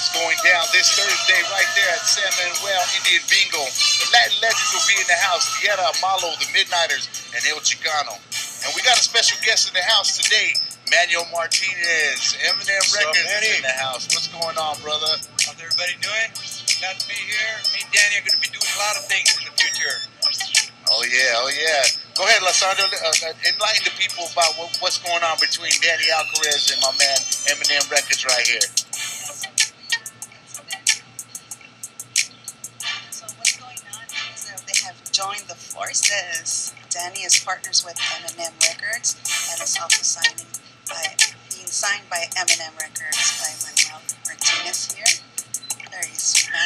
That's going down this Thursday right there at San Manuel Indian Bingo. The Latin legends will be in the house. Tierra Malo, the Midnighters, and El Chicano. And we got a special guest in the house today, Manuel Martinez. M and M What's Records is Manny? in the house. What's going on, brother? How's everybody doing? Glad to be here. Me and Danny are going to be doing a lot of things in the future. Oh yeah, oh yeah. Go ahead, Lasandro. Uh, uh, enlighten the people about what, what's going on between Danny Alcarez and my man M and M Records right here. Joined the forces. Danny is partners with M and M Records and is also signing by being signed by M and M Records by Manuel Martinez here. Very sweet man.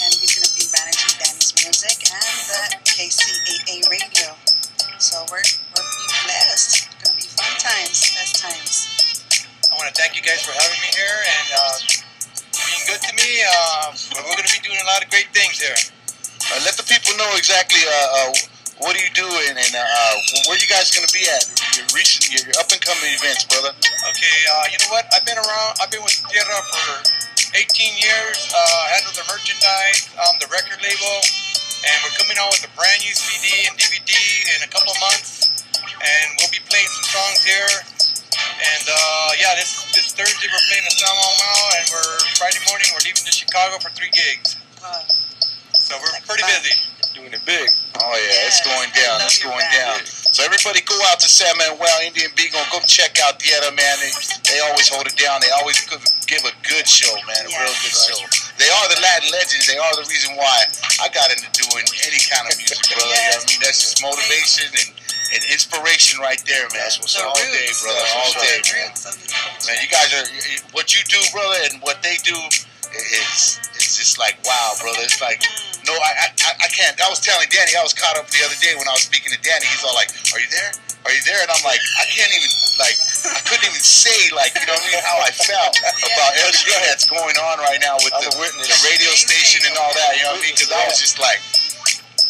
And he's going to be managing Danny's music and the KCAA radio. So we're, we're being blessed. It's going to be fun times, best times. I want to thank you guys for having me here and uh, being good to me. Uh, we're going to be doing a lot of great things here. Let the people know exactly uh, uh, what are you doing and uh, uh, where you guys going to be at. Your recent, your, your up and coming events, brother. Okay, uh, you know what? I've been around, I've been with Tierra for 18 years, uh, handle the merchandise, um, the record label, and we're coming out with a brand new CD and DVD in a couple of months, and we'll be playing some songs here. And uh, yeah, this this Thursday we're playing at San Mao, and we're Friday morning we're leaving to Chicago for three gigs. Wow. So we're Like pretty fun. busy. Doing it big. Oh yeah, it's going down. It's going band. down. So everybody go out to San Manuel Indian Bingo. Go check out Tierra, man. They, they always hold it down. They always give, give a good show, man. A real good show. They are the Latin legends. They are the reason why I got into doing any kind of music, brother. You know I mean? That's just motivation and, and inspiration right there, man. That's what's The all day, brother. That's All day, man. roots of the Man, you guys are what you do, brother, and what they do is it's just like wow, brother. It's like no, I, I I- I can't. I was telling Danny, I was caught up the other day when I was speaking to Danny. He's all like, "Are you there? Are you there?" And I'm like, I can't even like I couldn't even say like you know what I mean how I felt about everything that's going on right now with the, the radio station and all that. You know what I mean? Because I was just like.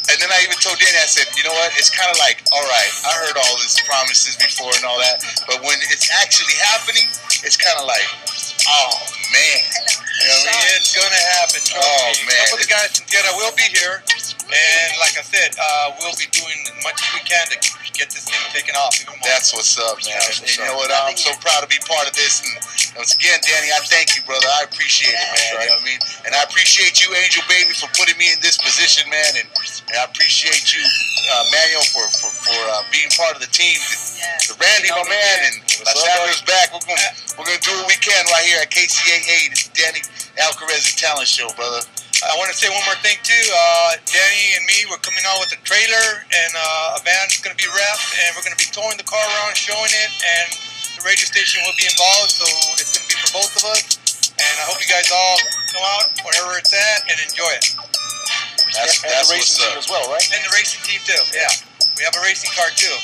And then I even told Danny, I said, you know what? It's kind of like, all right, I heard all these promises before and all that, but when it's actually happening, it's kind of like, oh man. You know what I mean? It's gonna happen. Trust Oh, me. man. Some of the guys from Tierra will be here, and like I said, uh, we'll be doing as much as we can to get this thing taken off even more. That's what's up, man. That's what's you know what? I'm so proud to be part of this. And once again, Danny, I thank you, brother. I appreciate it, man. Right. You know what I mean? And I appreciate you, Angel Baby, for putting me in this position, man. And, and I appreciate you, uh, Manuel, for for, for uh, being part of the team. Yes. To Randy, my man, and Up, Lasandro's back. We're gonna we're gonna do what we can right here at KCAA. This is Danny Alcarez's talent show, brother. I want to say one more thing too. Uh, Danny and me, we're coming out with a trailer and uh, a van is going to be wrapped, and we're going to be towing the car around, showing it, and the radio station will be involved. So it's going to be for both of us. And I hope you guys all come out wherever it's at and enjoy it. That's and that's the what's racing team as well, right? And the racing team too. Yeah, we have a racing car too.